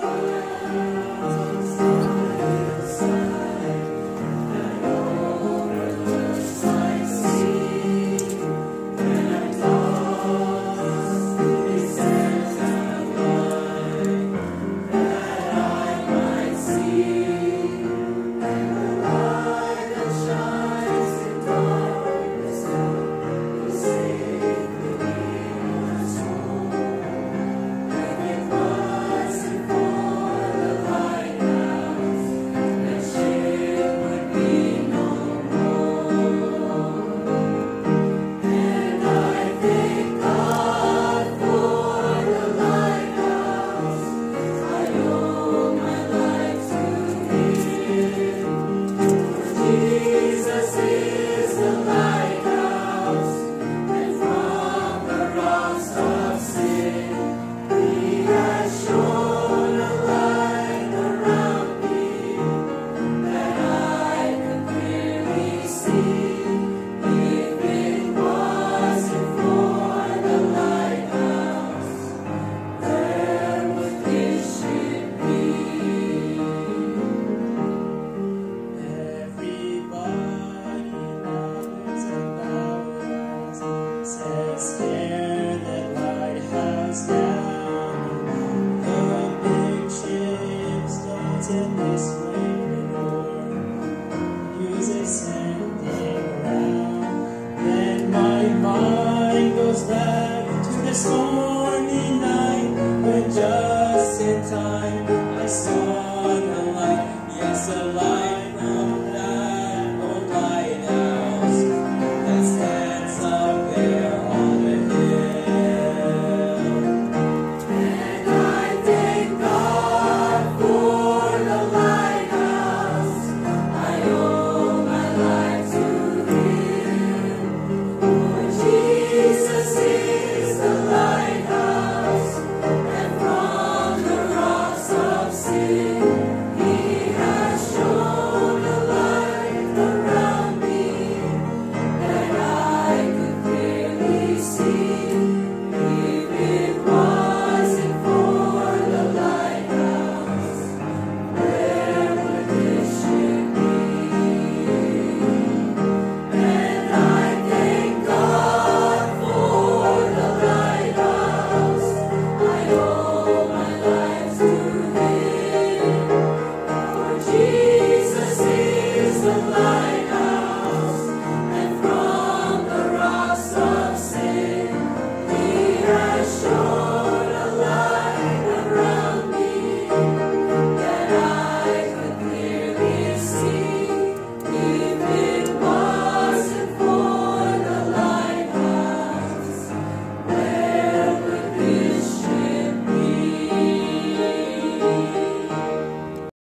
Christ. night just in time I saw the light, yes, a light.